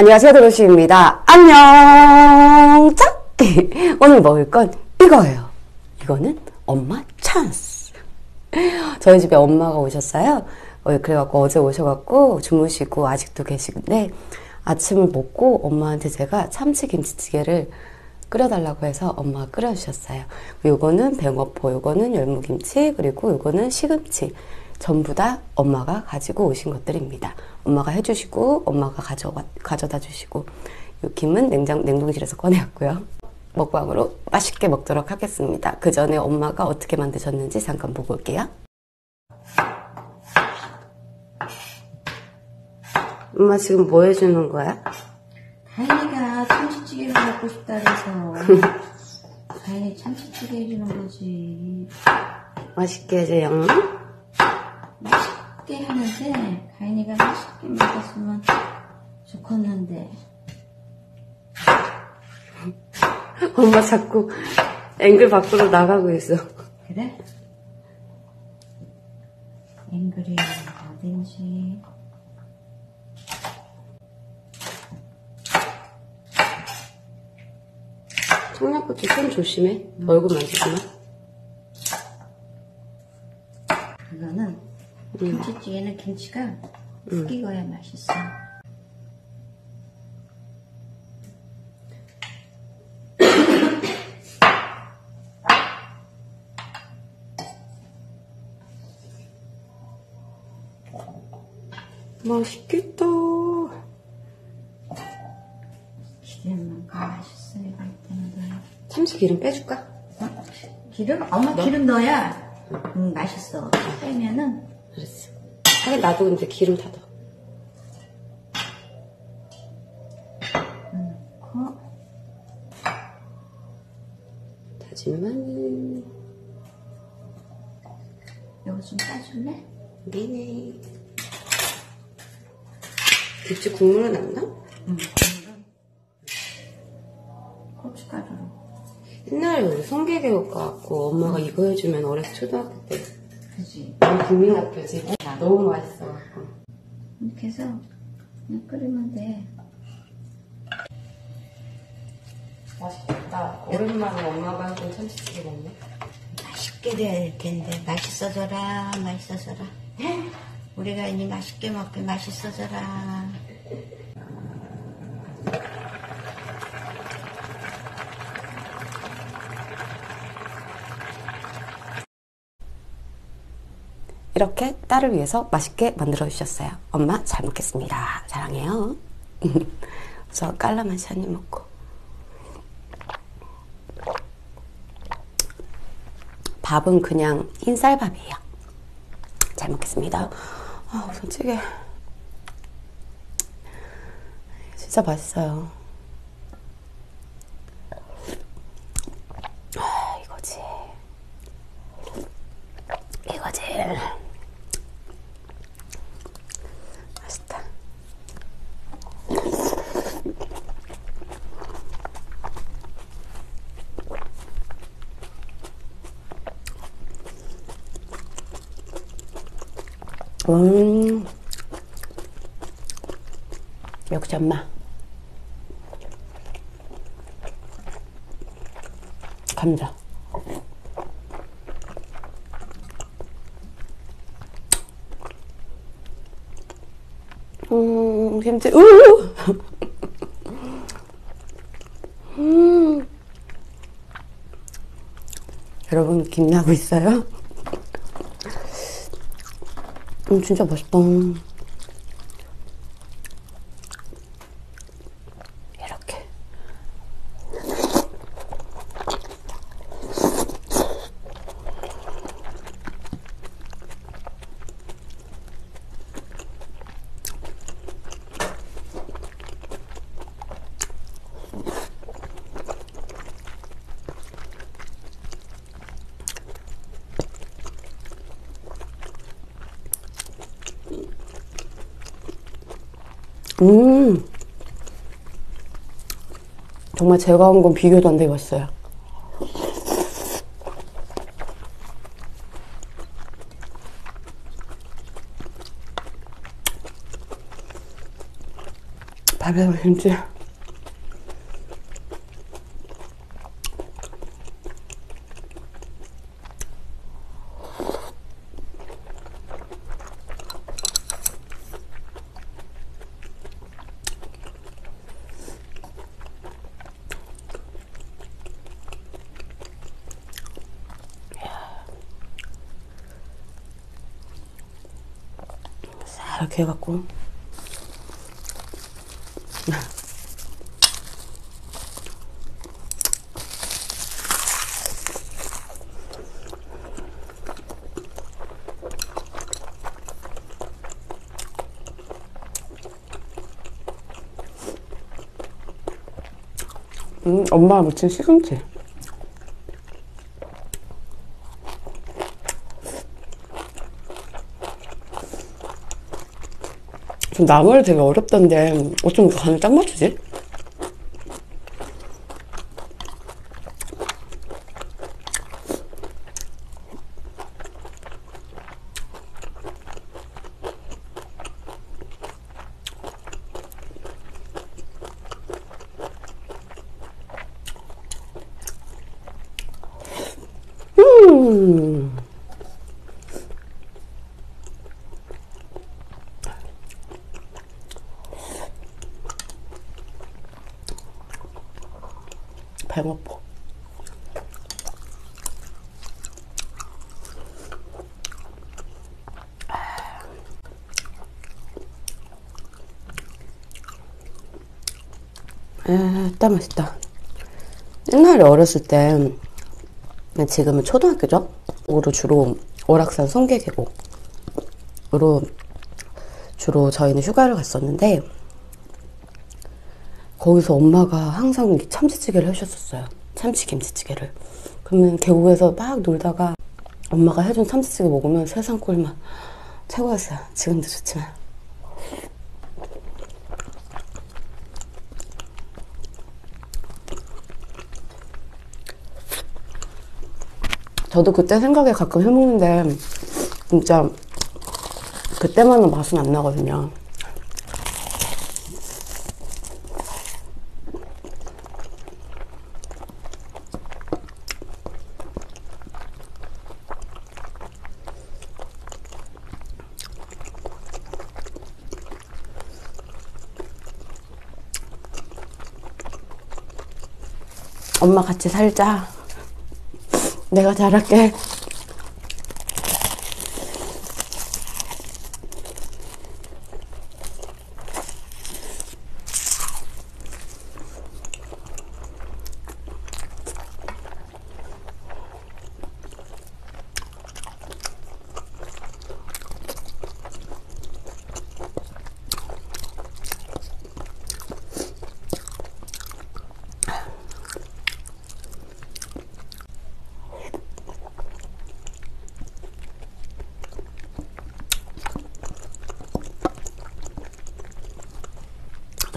안녕하세요 도로시입니다. 안녕 짝! 오늘 먹을 건 이거예요. 이거는 엄마 찬스. 저희 집에 엄마가 오셨어요. 어, 그래갖고 어제 오셔갖고 주무시고 아직도 계시는데 아침을 먹고 엄마한테 제가 참치김치찌개를 끓여달라고 해서 엄마가 끓여주셨어요. 요거는 뱅어포, 요거는 열무김치, 그리고 요거는 시금치. 전부 다 엄마가 가지고 오신 것들입니다. 엄마가 해주시고, 엄마가 가져, 가져다 주시고, 요 김은 냉장, 냉동실에서 꺼내왔고요. 먹방으로 맛있게 먹도록 하겠습니다. 그 전에 엄마가 어떻게 만드셨는지 잠깐 보고 올게요. 엄마 지금 뭐 해주는 거야? 다인이가 참치찌개를 먹고 싶다 그래서 다인이 참치찌개 해주는 거지 맛있게 해줘요. 맛있게 하는데 다인이가 맛있게 먹었으면 좋겠는데 엄마 자꾸 앵글 밖으로 나가고 있어. 그래? 앵글이 어딘지 청양고추 손 조심해. 얼굴 만지지 마. 그거는 김치찌개는 김치가 푹 익어야 맛있어 맛있겠다. 기름만큼 맛있어야 될 텐데 참치 기름 빼줄까? 어? 기름? 엄마 기름 넣어야 음, 맛있어 빼면은 알았어. 하긴 나도 근데 기름 타다. 다진 마늘. 이거 좀 따줄래? 미네. 김치 국물은 안 나? 응 고춧가루로 옛날에 우리 성게개국 가갖고 엄마가 이거 해주면 어렸을 초등학교 때 그지 너무 국민학교지. 너무 맛있어갖고. 이렇게 해서 그냥 끓이면 돼 맛있겠다. 오랜만에 엄마가 해준 참치찌개 먹네. 맛있게 될 텐데 맛있어져라 맛있어져라 우리가 이제 맛있게 먹게 맛있어져라 이렇게 딸을 위해서 맛있게 만들어 주셨어요. 엄마 잘 먹겠습니다. 사랑해요. 저 깔라맛이 한입 먹고. 밥은 그냥 흰쌀밥이에요. 잘 먹겠습니다. 아, 우선 찌개. 진짜 맛있어요. 아, 이거지. 이거지. 맛있다. 음. 역시 엄마. 감자. 음, 김치, 우! 음. 여러분, 김나고 있어요? 음, 진짜 맛있다. 음. 정말 제가 한 건 비교도 안 되겠어요. 잘 배워, 김치. 이렇게 해갖고 음, 엄마가 무친 시금치. 좀 나물 되게 어렵던데 어쩜 간을 딱 맞추지? 음. 아, 딱 맛있다. 옛날에 어렸을 때, 지금은 초등학교죠? 으로 주로 오락산 송계계곡으로 주로 저희는 휴가를 갔었는데, 거기서 엄마가 항상 참치찌개를 해주셨어요. 참치 김치찌개를. 그러면 계곡에서 막 놀다가 엄마가 해준 참치찌개 먹으면 세상 꿀맛 최고였어요. 지금도 좋지만. 저도 그때 생각에 가끔 해먹는데 진짜 그때만은 맛은 안 나거든요. 엄마 같이 살자. 내가 잘할게.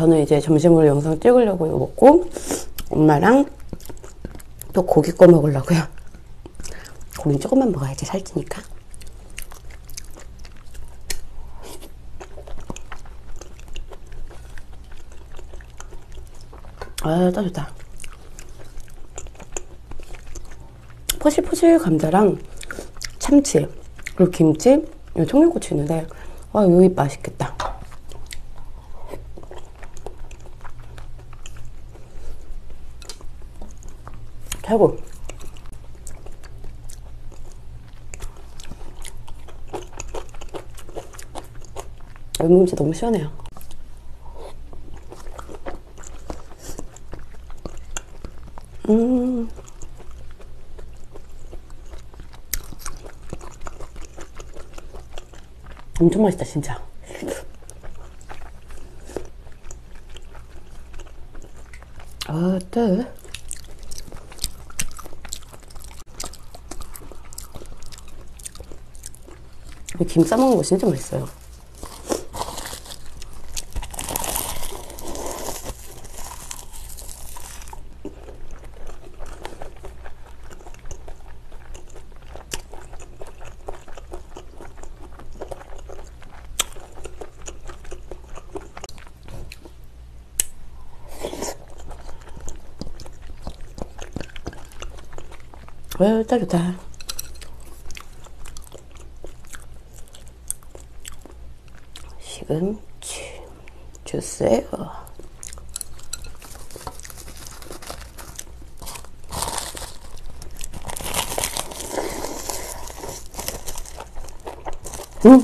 저는 이제 점심으로 영상 찍으려고 이거 먹고 엄마랑 또 고기 꺼 먹으려고요. 고기 조금만 먹어야지 살찌니까. 아, 딱 좋다. 포실포실 감자랑 참치, 그리고 김치, 청양고추 있는데, 아, 이거 맛있겠다. 최고. 열무김치 너무 시원해요. 음. 엄청 맛있다, 진짜. 아, 네. 그 김 싸먹는 거 진짜 맛있어요. 어, 딱 좋다. 시금치 주세요. 음.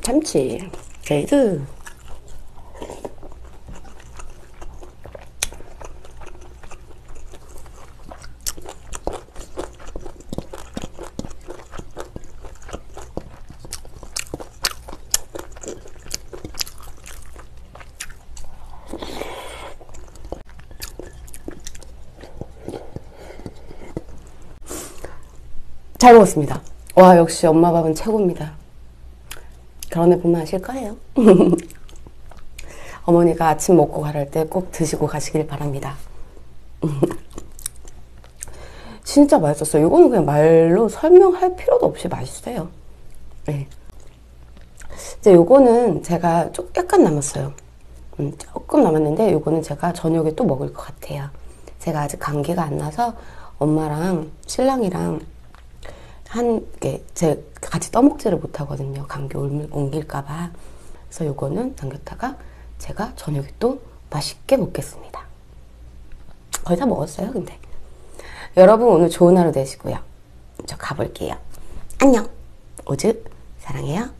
참치, 게이드. 잘 먹었습니다. 와, 역시 엄마 밥은 최고입니다. 결혼해 보면 아실 거예요. 어머니가 아침 먹고 가랄 때 꼭 드시고 가시길 바랍니다. 진짜 맛있었어요. 이거는 그냥 말로 설명할 필요도 없이 맛있어요. 네. 이제 요거는 제가 좀 약간 남았어요. 음, 조금 남았는데 요거는 제가 저녁에 또 먹을 것 같아요. 제가 아직 감기가 안 나서 엄마랑 신랑이랑 한 게 제 같이 떠먹지를 못하거든요. 감기 옮- 옮길까봐. 그래서 요거는 남겼다가 제가 저녁에 또 맛있게 먹겠습니다. 거의 다 먹었어요, 근데. 여러분 오늘 좋은 하루 되시고요. 저 가볼게요. 안녕. 오즈 사랑해요.